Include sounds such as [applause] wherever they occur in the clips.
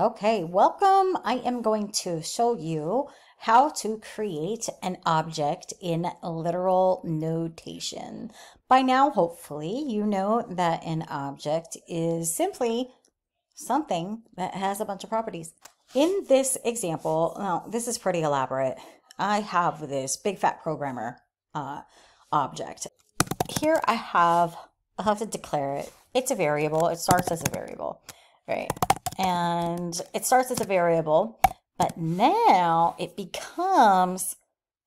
Okay, welcome. I am going to show you how to create an object in literal notation. By now, hopefully, you know that an object is simply something that has a bunch of properties. In this example, now this is pretty elaborate. I have this big fat programmer uh, object. Here I have, I'll have to declare it. It's a variable. It starts as a variable, right? And it starts as a variable, but now it becomes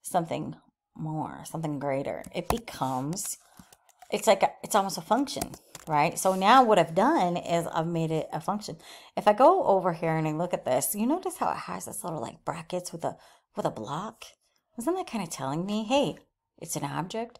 something more, something greater. It becomes, it's like, a, it's almost a function, right? So now what I've done is I've made it a function. If I go over here and I look at this, you notice how it has this little like brackets with a, with a block? Isn't that kind of telling me, hey, it's an object?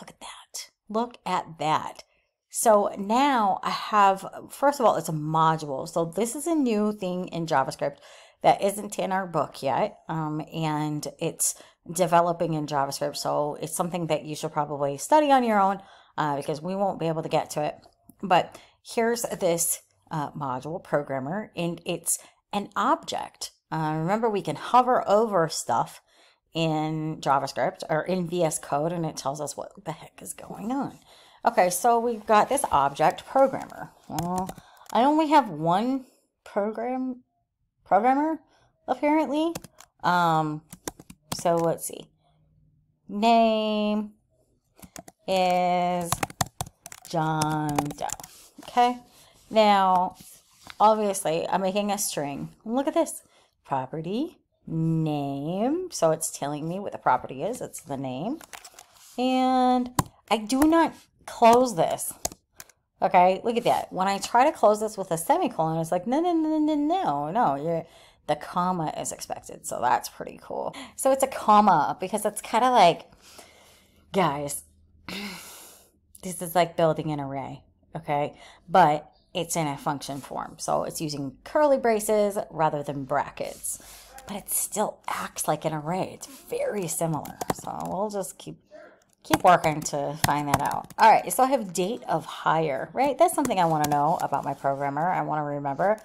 Look at that. Look at that. So now I have, first of all, it's a module. So this is a new thing in JavaScript that isn't in our book yet. Um, and it's developing in JavaScript. So it's something that you should probably study on your own uh, because we won't be able to get to it. But here's this uh, module programmer and it's an object. Uh, remember, we can hover over stuff in JavaScript or in VS Code and it tells us what the heck is going on. Okay, so we've got this object programmer. Well, I only have one program programmer apparently. Um, so let's see. Name is John Doe. Okay. Now, obviously, I'm making a string. Look at this. Property name. So it's telling me what the property is. It's the name. And I do not close this. Okay, look at that. When I try to close this with a semicolon, it's like, no, no, no, no, no, no, you're, the comma is expected. So that's pretty cool. So it's a comma because it's kind of like, guys, [clears throat] this is like building an array. Okay, but it's in a function form. So it's using curly braces rather than brackets, but it still acts like an array. It's very similar. So we'll just keep keep working to find that out. All right, so I have date of hire, right? That's something I want to know about my programmer. I want to remember.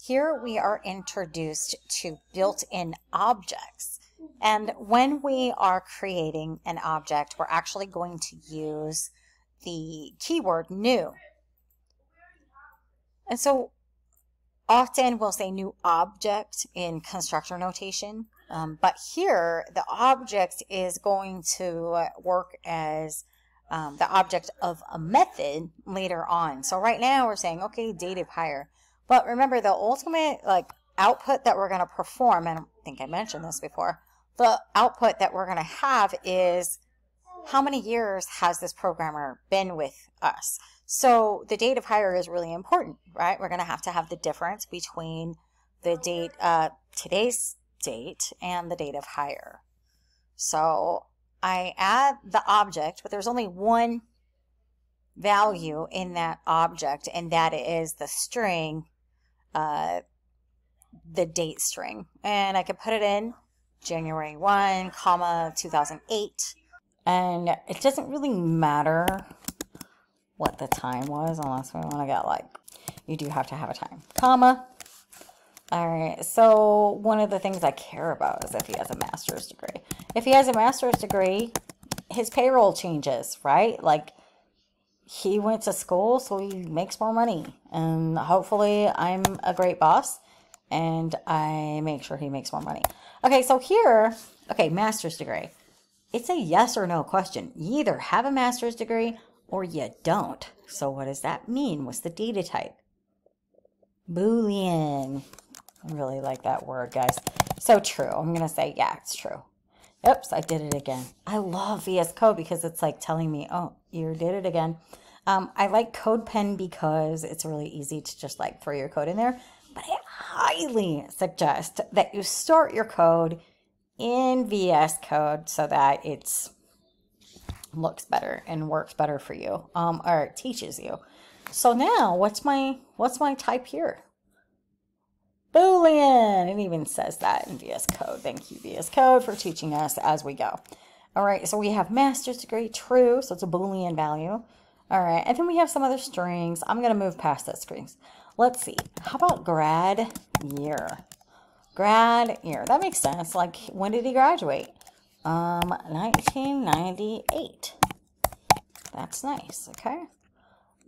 Here we are introduced to built-in objects. And when we are creating an object, we're actually going to use the keyword new. And so often we'll say new object in constructor notation. Um, but here, the object is going to work as um, the object of a method later on. So right now we're saying, okay, date of hire. But remember, the ultimate like output that we're going to perform, and I think I mentioned this before, the output that we're going to have is how many years has this programmer been with us? So the date of hire is really important, right? We're going to have to have the difference between the date, uh, today's date and the date of hire. So I add the object, but there's only one value in that object, and that is the string, uh, the date string. And I can put it in January 1, comma 2008. And it doesn't really matter what the time was, unless we want to get like, you do have to have a time, comma all right, so one of the things I care about is if he has a master's degree. If he has a master's degree, his payroll changes, right? Like he went to school, so he makes more money. And hopefully I'm a great boss and I make sure he makes more money. Okay, so here, okay, master's degree. It's a yes or no question. You either have a master's degree or you don't. So what does that mean? What's the data type? Boolean. I really like that word, guys. So true. I'm going to say, yeah, it's true. Oops, I did it again. I love VS Code because it's like telling me, oh, you did it again. Um, I like CodePen because it's really easy to just like throw your code in there. But I highly suggest that you start your code in VS Code so that it's looks better and works better for you um, or teaches you. So now what's my what's my type here? Boolean. It even says that in VS Code. Thank you, VS Code, for teaching us as we go. All right, so we have master's degree, true, so it's a Boolean value. All right, and then we have some other strings. I'm going to move past those strings. let's see. How about grad year? Grad year. That makes sense. Like, when did he graduate? Um, 1998. That's nice. Okay.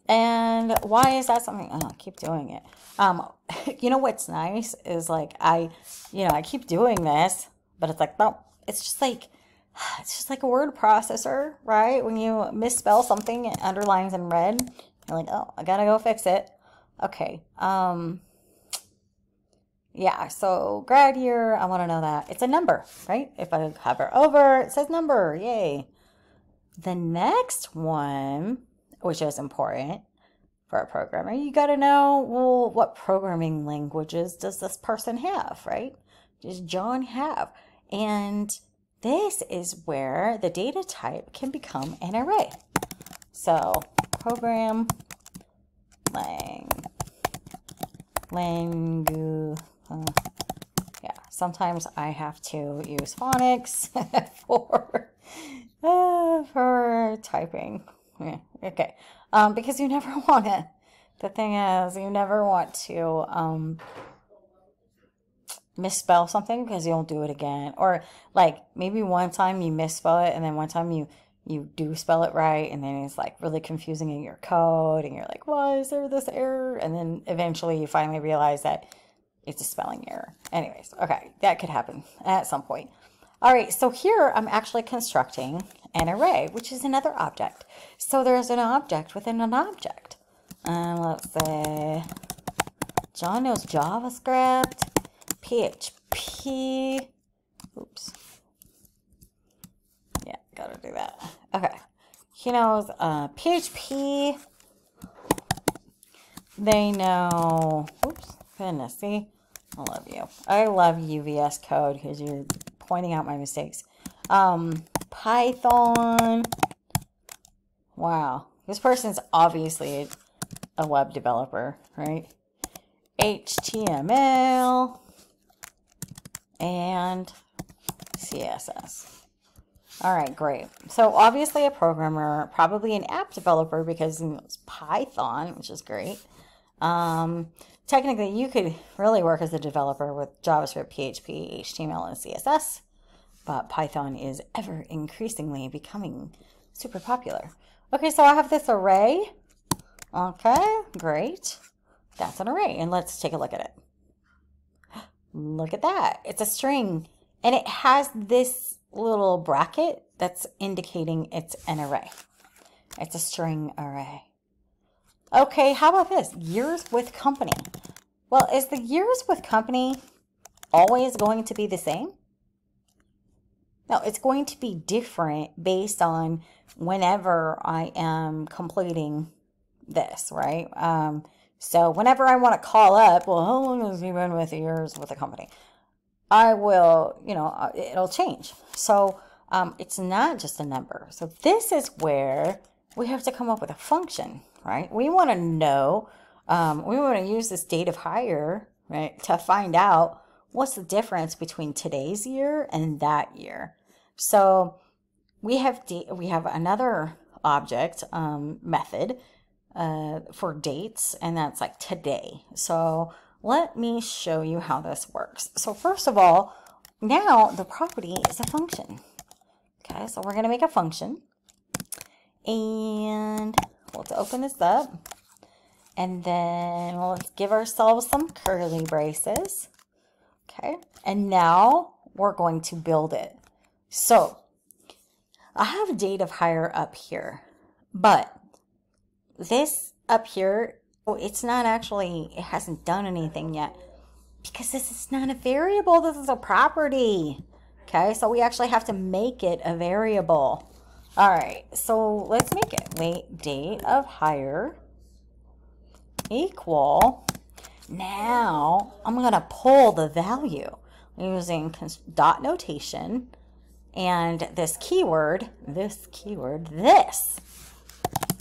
And why is that something? Oh, I keep doing it. Um, [laughs] you know what's nice is like I, you know, I keep doing this, but it's like no, it's just like [sighs] it's just like a word processor, right? When you misspell something, it underlines in red. You're like, oh, I gotta go fix it. Okay. Um. Yeah. So grad year, I want to know that it's a number, right? If I hover over, it says number. Yay. The next one, which is important for a programmer, you got to know, well, what programming languages does this person have, right? Does John have? And this is where the data type can become an array. So program lang langu uh, yeah sometimes I have to use phonics [laughs] for uh, for typing yeah, okay um, because you [laughs] never want to the thing is you never want to um, misspell something because you'll do it again. Or like maybe one time you misspell it and then one time you you do spell it right and then it's like really confusing in your code and you're like, why is there this error? And then eventually you finally realize that it's a spelling error. Anyways, okay, that could happen at some point. All right, so here I'm actually constructing an array, which is another object. So there's an object within an object. Um, let's say John knows JavaScript. PHP. Oops. Yeah, gotta do that. Okay. He knows uh, PHP. They know. Oops. Goodness. See? I love you. I love you, VS Code, because you're pointing out my mistakes. Um, Python. Wow. This person's obviously a web developer, right? HTML and CSS. All right, great. So obviously a programmer, probably an app developer because it's Python, which is great. Um, technically, you could really work as a developer with JavaScript, PHP, HTML, and CSS, but Python is ever increasingly becoming super popular. Okay, so I have this array. Okay, great. That's an array, and let's take a look at it. Look at that. It's a string and it has this little bracket that's indicating it's an array. It's a string array. Okay, how about this? Years with company. Well, is the years with company always going to be the same? No, it's going to be different based on whenever I am completing this, right? Um, so whenever I want to call up, well, how long has he been with years with the company? I will, you know, uh, it'll change. So um, it's not just a number. So this is where we have to come up with a function, right? We want to know, um, we want to use this date of hire, right, to find out what's the difference between today's year and that year. So we have we have another object um, method uh, for dates, and that's like today. So let me show you how this works. So first of all, now the property is a function. Okay, so we're going to make a function. And let's open this up. And then let's give ourselves some curly braces. Okay, and now we're going to build it. So I have a date of hire up here, but this up here, oh, it's not actually, it hasn't done anything yet because this is not a variable. This is a property. Okay, so we actually have to make it a variable. All right, so let's make it. Wait, date of hire equal. Now I'm going to pull the value using dot notation and this keyword, this keyword, this,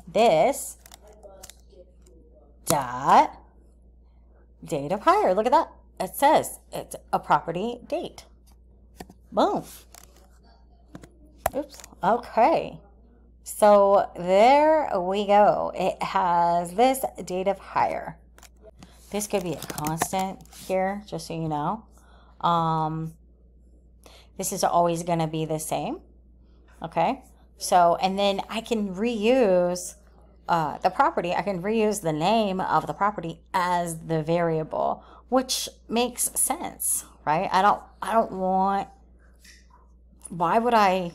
this dot date of hire. Look at that. It says it's a property date. Boom. Oops. Okay. So there we go. It has this date of hire. this could be a constant here, just so you know. Um, this is always going to be the same. Okay. So, and then I can reuse uh, the property. I can reuse the name of the property as the variable, which makes sense, right? I don't, I don't want, why would I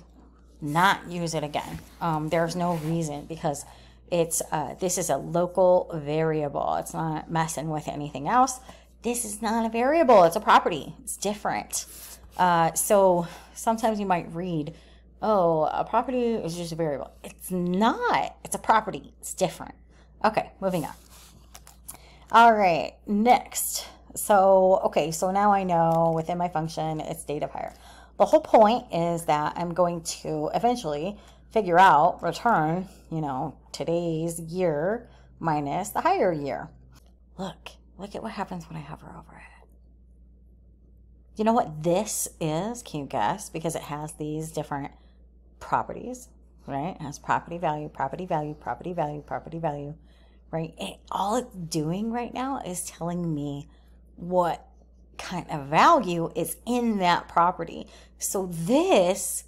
not use it again? Um, there's no reason because it's, uh, this is a local variable. It's not messing with anything else. This is not a variable. It's a property. It's different. Uh, so sometimes you might read, oh, a property is just a variable. It's not. It's a property. It's different. Okay, moving on. All right, next. So, okay, so now I know within my function it's date of hire. The whole point is that I'm going to eventually figure out, return, you know, today's year minus the hire year. Look, look at what happens when I hover over it. You know what this is? Can you guess? Because it has these different properties, right? It has property value, property value, property value, property value, right? It, all it's doing right now is telling me what kind of value is in that property. So this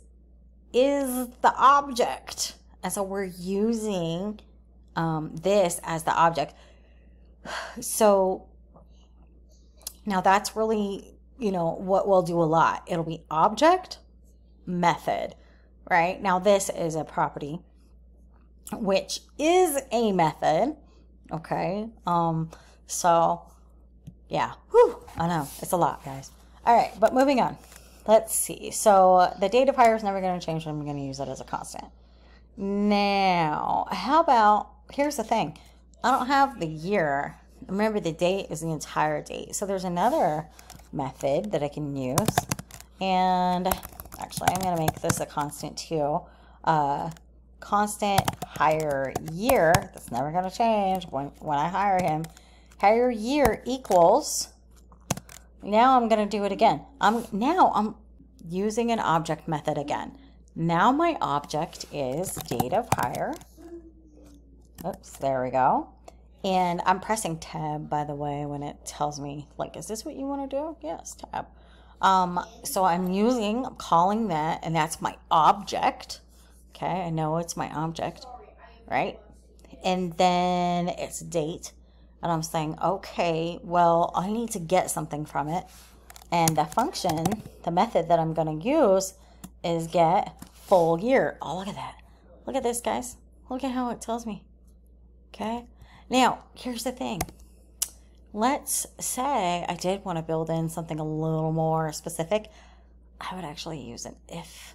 is the object. And so we're using um, this as the object. [sighs] So now that's really you know, what we'll do a lot. It'll be object, method, right? Now, this is a property, which is a method, okay? Um, so, yeah, whew, I know, it's a lot, guys. All right, but moving on. Let's see. So, the date of hire is never going to change. I'm going to use it as a constant. Now, how about, here's the thing. I don't have the year. Remember, the date is the entire date. So, there's another method that I can use. And actually, I'm going to make this a constant too. Uh, constant hire year, that's never going to change when, when I hire him. Hire year equals, now I'm going to do it again. I'm Now I'm using an object method again. Now my object is date of hire. Oops, there we go. And I'm pressing tab, by the way, when it tells me, like, is this what you want to do? Yes, tab. Um, so I'm using, I'm calling that, and that's my object. Okay, I know it's my object, right? And then it's date. And I'm saying, okay, well, I need to get something from it. And the function, the method that I'm going to use is get full year. Oh, look at that. Look at this, guys. Look at how it tells me. Okay. Now, here's the thing. Let's say I did want to build in something a little more specific. I would actually use an if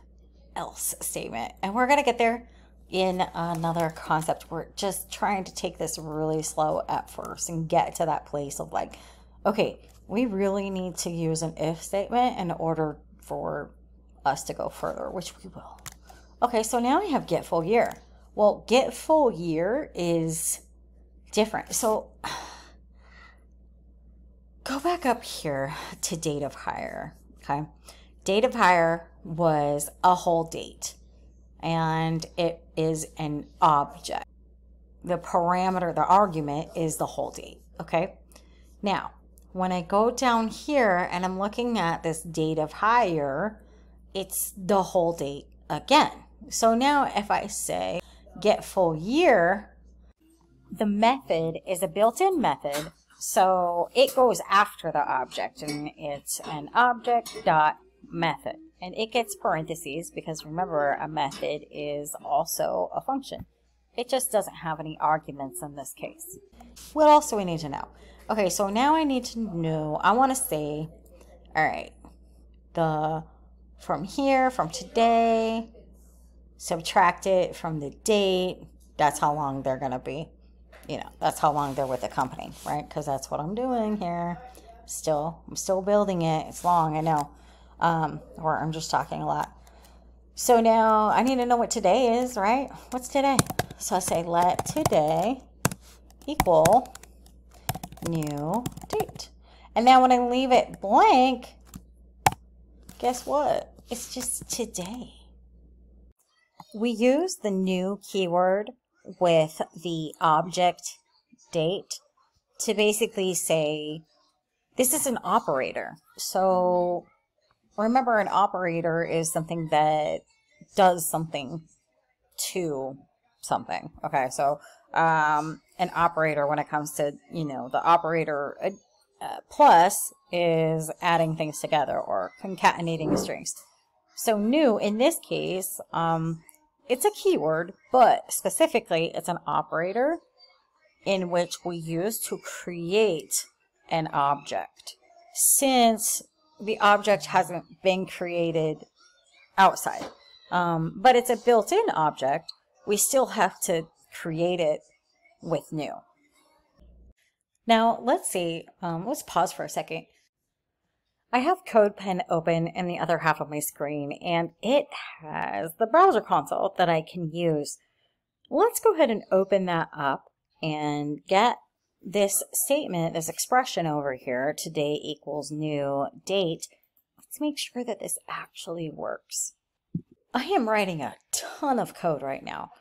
else statement. And we're going to get there in another concept. We're just trying to take this really slow at first and get to that place of like, okay, we really need to use an if statement in order for us to go further, which we will. Okay, so now we have get full year. Well, get full year is different. So [sighs] go back up here to date of hire. Okay. Date of hire was a whole date and it is an object. The parameter, the argument is the whole date. Okay. Now, when I go down here and I'm looking at this date of hire, it's the whole date again. So now if I say get full year, the method is a built-in method, so it goes after the object, and it's an object dot method. And it gets parentheses because remember, a method is also a function. It just doesn't have any arguments in this case. What else do we need to know? Okay, so now I need to know, I want to say, all right, the from here, from today, subtract it from the date. That's how long they're going to be you know, that's how long they're with the company, right? Because that's what I'm doing here. Still, I'm still building it. It's long, I know. Um, or I'm just talking a lot. So now I need to know what today is, right? What's today? So I say let today equal new date. And now when I leave it blank, guess what? It's just today. We use the new keyword with the object date to basically say this is an operator. So remember, an operator is something that does something to something. Okay, so um, an operator when it comes to, you know, the operator uh, uh, plus is adding things together or concatenating strings. So new in this case, um, it's a keyword, but specifically it's an operator in which we use to create an object since the object hasn't been created outside. Um, but it's a built-in object. We still have to create it with new. Now, let's see, um, let's pause for a second. I have CodePen open in the other half of my screen, and it has the browser console that I can use. Let's go ahead and open that up and get this statement, this expression over here, today equals new date. Let's make sure that this actually works. I am writing a ton of code right now.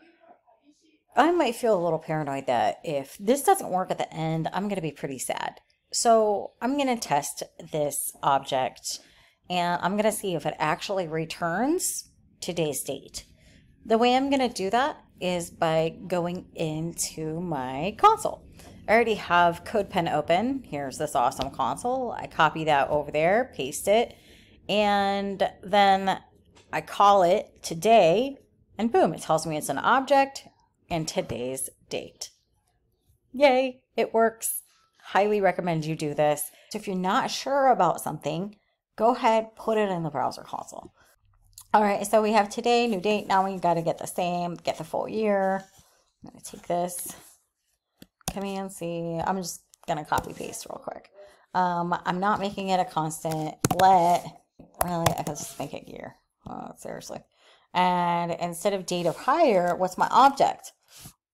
I might feel a little paranoid that if this doesn't work at the end, I'm going to be pretty sad. So I'm going to test this object and I'm going to see if it actually returns today's date. The way I'm going to do that is by going into my console. I already have CodePen open. Here's this awesome console. I copy that over there, paste it, and then I call it today, and boom, it tells me it's an object and today's date. Yay, it works. Highly recommend you do this. So if you're not sure about something, go ahead, put it in the browser console. All right, so we have today, new date. Now we got to get the same, get the full year. I'm to take this, Command C. I'm just to copy paste real quick. Um, I'm not making it a constant. Let, really, I can just make it year. Oh, seriously. And instead of date of hire, what's my object?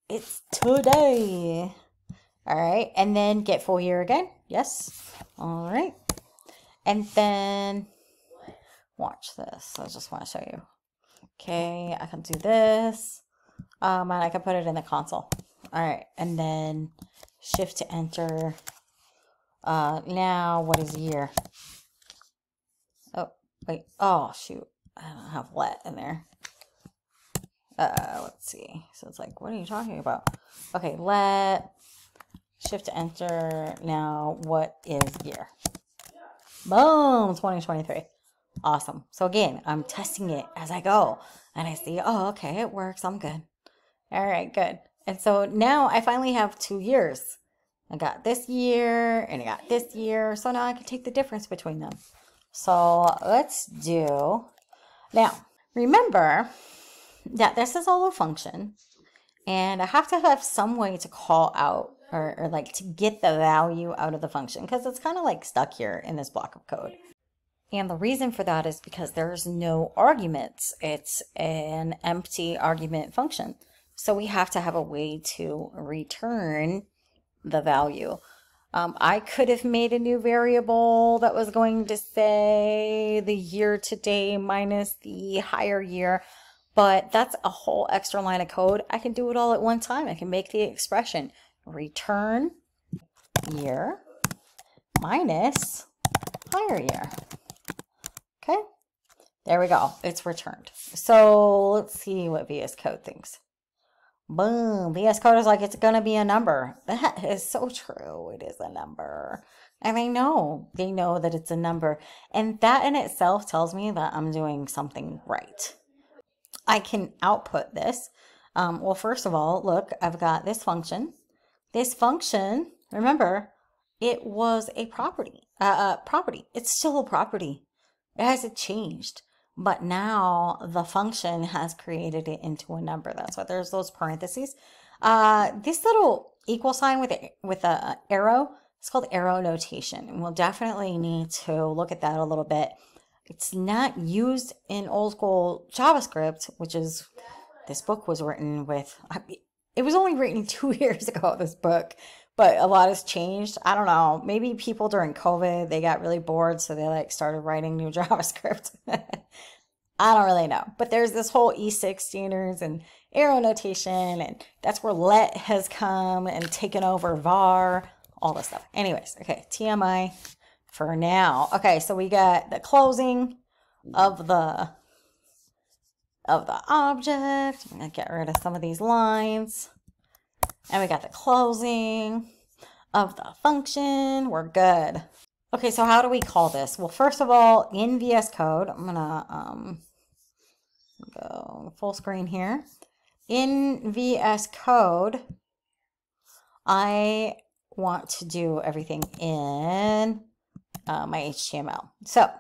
It's today. All right. And then get full year again. Yes. All right. And then watch this. I just want to show you. Okay. I can do this. Um, and I can put it in the console. All right. And then shift to enter. Uh, now what is year? Oh, wait. Oh, shoot. I don't have let in there. Uh, let's see. So it's like, what are you talking about? Okay, let, shift to enter. Now, what is year? Boom, 2023. Awesome. So again, I'm testing it as I go. And I see, oh, okay, it works. I'm good. All right, good. And so now I finally have two years. I got this year and I got this year. So now I can take the difference between them. So let's do, now remember that this is all a function. And I have to have some way to call out or, or like to get the value out of the function because it's kind of like stuck here in this block of code. And the reason for that is because there's no arguments. It's an empty argument function. So we have to have a way to return the value. Um, I could have made a new variable that was going to say the year today minus the hire year but that's a whole extra line of code. I can do it all at one time. I can make the expression return year minus hire year. Okay, there we go. It's returned. So let's see what VS Code thinks. Boom. VS Code is like, it's going to be a number. [laughs] That is so true. It is a number. And they know, they know that it's a number. And that in itself tells me that I'm doing something right. I can output this. Um, well, first of all, look, I've got this function. This function, remember, it was a property. Uh, uh, property. It's still a property. It hasn't changed. But now the function has created it into a number. That's why there's those parentheses. Uh, this little equal sign with a, with a arrow, it's called arrow notation. And we'll definitely need to look at that a little bit it's not used in old school JavaScript, which is this book was written with. I, It was only written [laughs] two years ago, this book, but a lot has changed. I don't know. Maybe people during COVID, they got really bored, so they like started writing new [laughs] JavaScript. I don't really know. But there's this whole E6 standards and arrow notation, and that's where let has come and taken over var. all this stuff. Anyways, okay, TMI for now. Okay, so we got the closing of the of the object. I'm gonna get rid of some of these lines. And we got the closing of the function. We're good. Okay, so how do we call this? Well, first of all, in VS Code, I'm gonna um, go full screen here. In VS Code, I want to do everything in uh, my HTML. So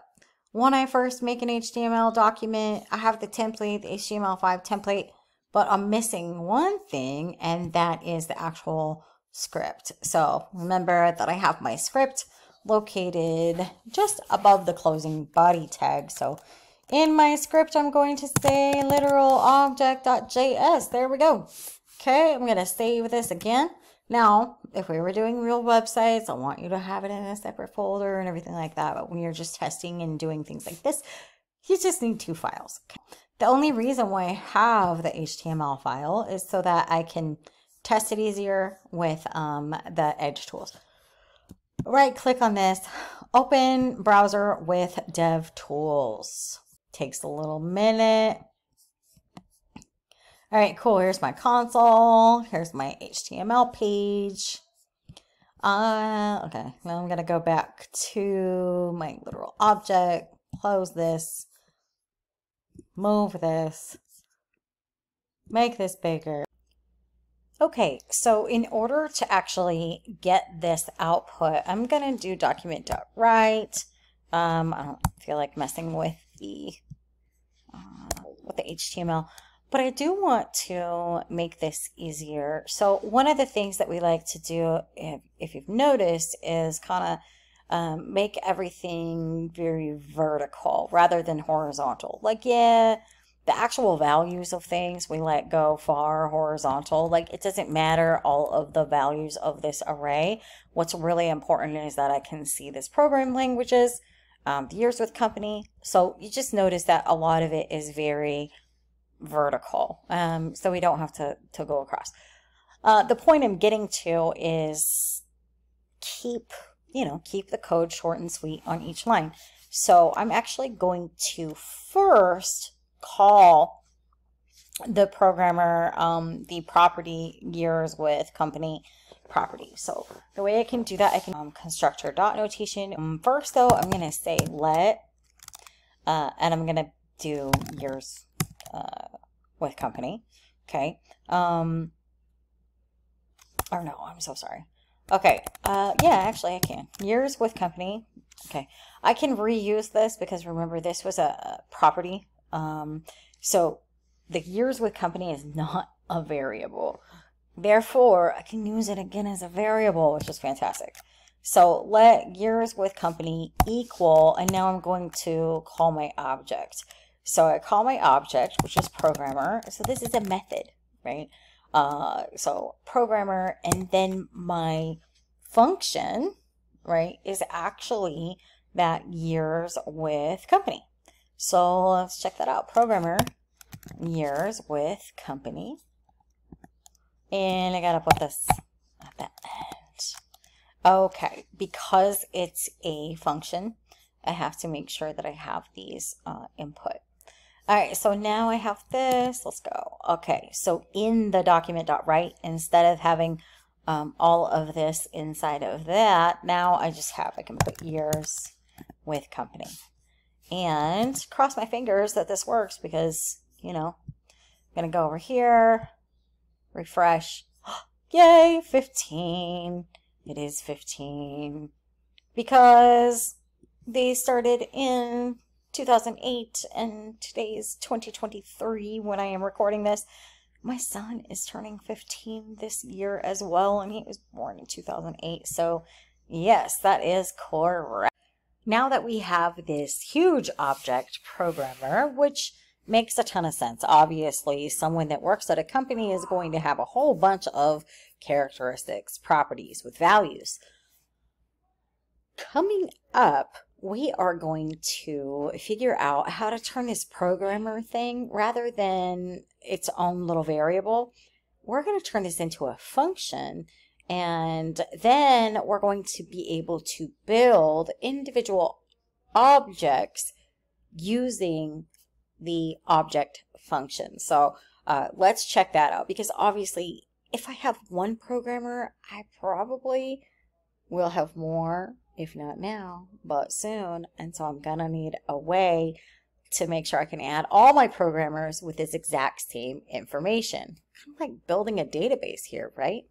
when I first make an HTML document, I have the template, the HTML5 template, but I'm missing one thing, and that is the actual script. So remember that I have my script located just above the closing body tag. So in my script, I'm going to say literal object.js. There we go. Okay, I'm going to save this again. Now, if we were doing real websites, I want you to have it in a separate folder and everything like that. But when you're just testing and doing things like this, you just need two files. Okay. The only reason why I have the HTML file is so that I can test it easier with um, the Edge tools. Right click on this, open browser with DevTools. Takes a little minute. All right, cool. Here's my console. Here's my HTML page. Uh, okay, now I'm going to go back to my literal object, close this, move this, make this bigger. Okay, so in order to actually get this output, I'm going to do document.write. Um, I don't feel like messing with the, uh, with the HTML. But I do want to make this easier. So one of the things that we like to do, if, if you've noticed, is kind of um, make everything very vertical rather than horizontal. Like, yeah, the actual values of things we let go far horizontal. Like, it doesn't matter all of the values of this array. What's really important is that I can see this program languages, um, the years with company. So you just notice that a lot of it is very vertical. Um, so we don't have to, to go across. Uh, the point I'm getting to is keep, you know, keep the code short and sweet on each line. So I'm actually going to first call the programmer um, the property years with company property. So the way I can do that, I can um, constructor dot notation. Um, first though, I'm going to say let, uh, and I'm going to do years uh, with company. Okay. Um, or no, I'm so sorry. Okay. Uh, yeah, actually I can. Years with company. Okay. I can reuse this because remember this was a property. Um, so the years with company is not a variable. Therefore, I can use it again as a variable, which is fantastic. So let years with company equal, and now I'm going to call my object. So I call my object, which is programmer. So this is a method, right? Uh, so programmer, and then my function, right, is actually that years with company. So let's check that out. Programmer, years with company. And I gotta put this at the end. Okay, because it's a function, I have to make sure that I have these uh, input. All right, so now I have this. Let's go. Okay, so in the document document.write, instead of having um, all of this inside of that, now I just have, I can put years with company. And cross my fingers that this works because, you know, I'm going to go over here, refresh. [gasps] Yay, 15. It is 15 because they started in 2008 and today is 2023 when I am recording this. My son is turning 15 this year as well, and he was born in 2008. So, yes, that is correct. Now that we have this huge object programmer, which makes a ton of sense. Obviously, someone that works at a company is going to have a whole bunch of characteristics, properties with values. Coming up, we are going to figure out how to turn this programmer thing rather than its own little variable. We're going to turn this into a function And then we're going to be able to build individual objects using the object function. So uh, let's check that out because obviously if I have one programmer, I probably will have more, if not now, but soon. And so I'm going to need a way to make sure I can add all my programmers with this exact same information. Kind of like building a database here, right?